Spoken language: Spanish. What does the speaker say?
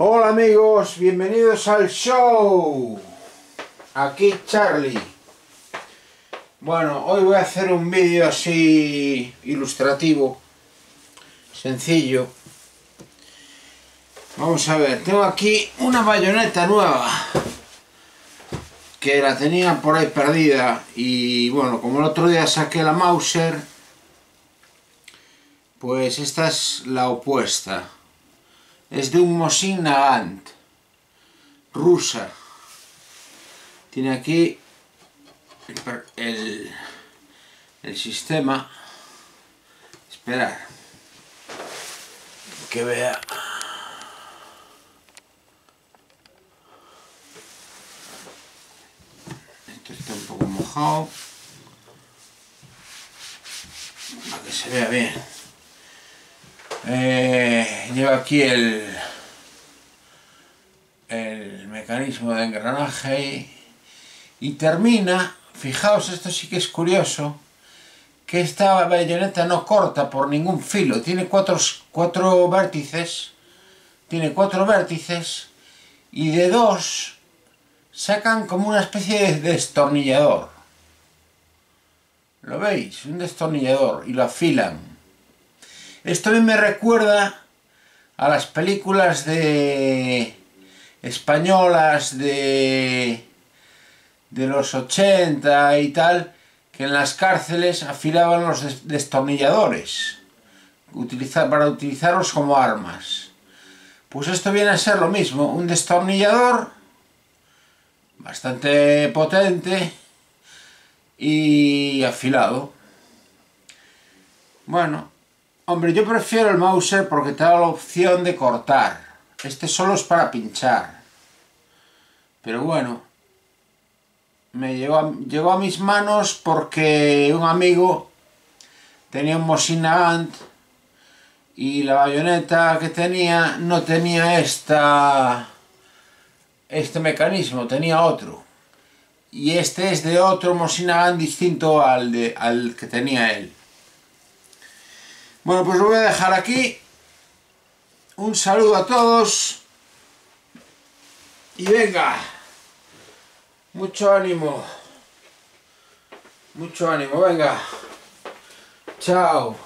Hola amigos, bienvenidos al show. Aquí Charlie. Bueno, hoy voy a hacer un vídeo así ilustrativo, sencillo. Vamos a ver, tengo aquí una bayoneta nueva que la tenía por ahí perdida y bueno, como el otro día saqué la Mauser, pues esta es la opuesta es de un Mosin Nagant, rusa. Tiene aquí el, el, sistema. Esperar. Que vea. Esto está un poco mojado. Para que se vea bien. Eh, lleva aquí el, el mecanismo de engranaje y, termina, fijaos, esto sí que es curioso, que esta bayoneta no corta por ningún filo, tiene cuatro, cuatro vértices, tiene cuatro vértices y de dos sacan como una especie de destornillador. ¿Lo veis? Un destornillador y lo afilan. Esto me recuerda a las películas de españolas de, de los 80 y tal, que en las cárceles afilaban los destornilladores para utilizarlos como armas. Pues esto viene a ser lo mismo, un destornillador bastante potente y afilado. Bueno, Hombre, yo prefiero el Mauser porque te da la opción de cortar. Este solo es para pinchar. Pero bueno, me llegó a, mis manos porque un amigo tenía un Mosin Nagant y la bayoneta que tenía no tenía esta este mecanismo, tenía otro. Y este es de otro Mosin Nagant distinto al, de, al que tenía él. Bueno, pues lo voy a dejar aquí. Un saludo a todos. Y venga. Mucho ánimo. Mucho ánimo, venga. Chao.